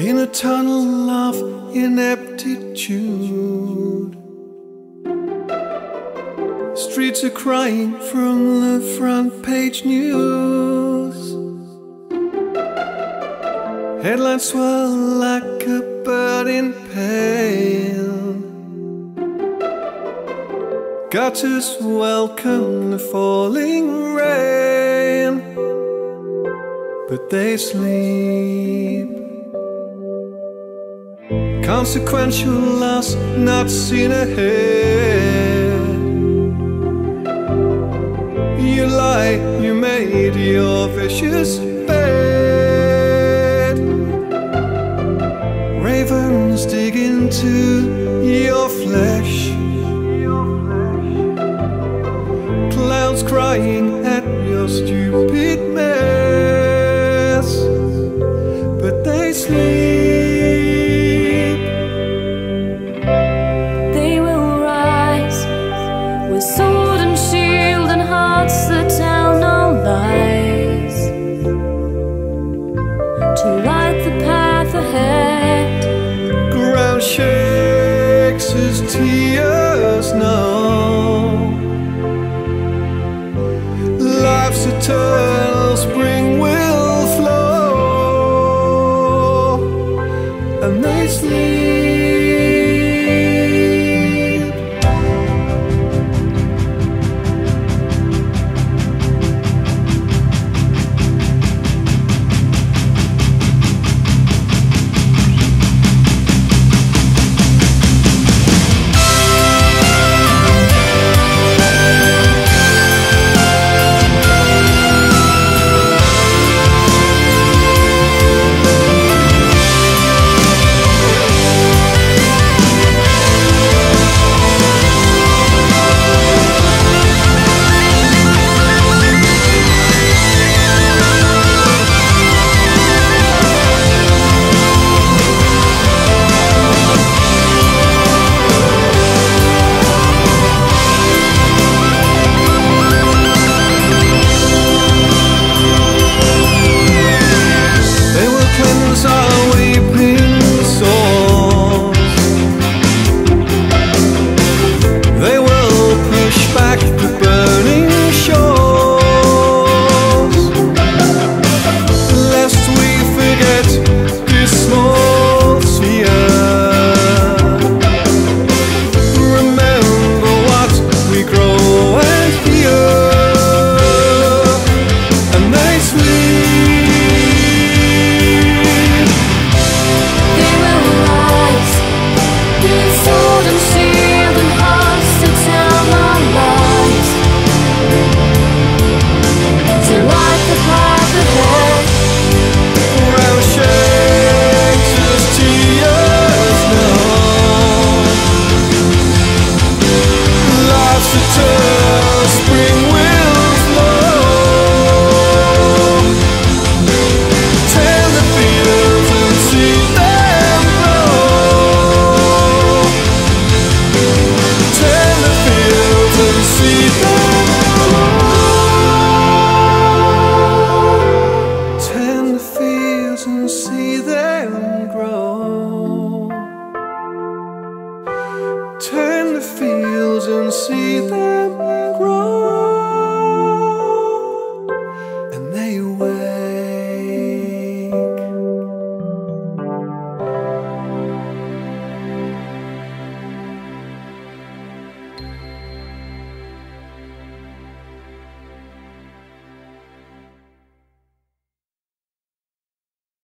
in a tunnel of ineptitude. Streets are crying from the front page news. Headlines swell like a bird in pain. Gutters welcome the falling rain, but they sleep consequential loss not seen ahead. You lie, you made your vicious bed. tears now. Life's a turn. see that.